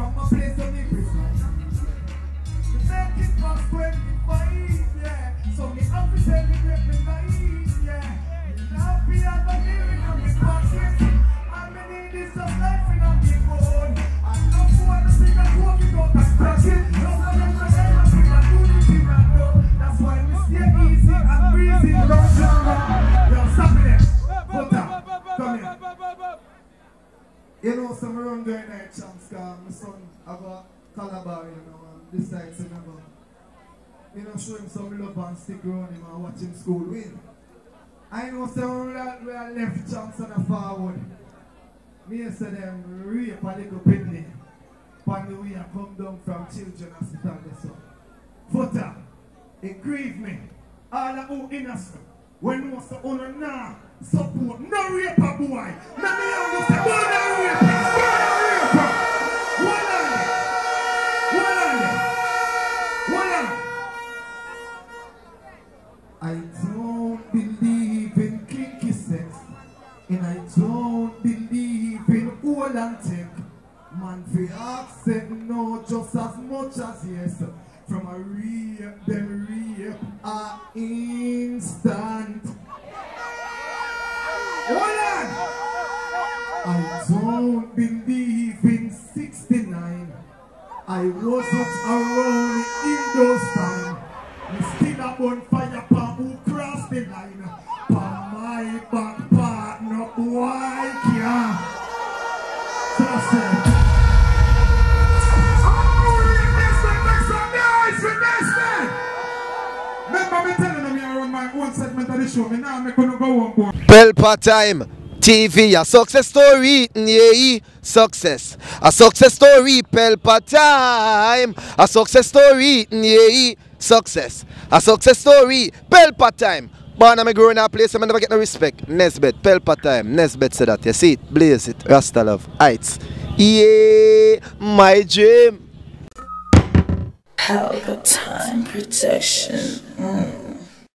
From a place of precise. We make it past 25, yeah. So me have to tell me me life, yeah. Now be a go hearing on me pocket. And me need this of life in a me bone. I love to want to sing a walk it out and crack it. Love to them to them and bring a do the thing I. That's why me stay easy and breezy. Run there night chance, cause my son have a calabar, you know, and side, so never, you know, show him some love and stick around him and watch him school win. I know some that we are left chance on the forward. Me and say them rape a little piddly. Pan the way I come down from children hospital this one. Footer, it grieve me. All of who innocent. When was the owner now support no raper boy. Let me understand. I don't believe in kinky sex. And I don't believe in old and tech. Man, fi accept no just as much as yes. From a rape, them rape a instant. Hold on! I don't believe in 69. I wasn't around in those times. Me still who crossed the line. My back on board. Pelpa Time TV, a success story, yeah, success. A success story, Pelpa Time. A success story, yeah, success. A success story, Pelpa Time. Born I'm growing up place, I never get no respect. Nesbeth, Pelpa Time, Nesbeth said that. You see it, blaze it, Rasta love, heights. Yeah, my dream. Pelpa Time protection. Mm.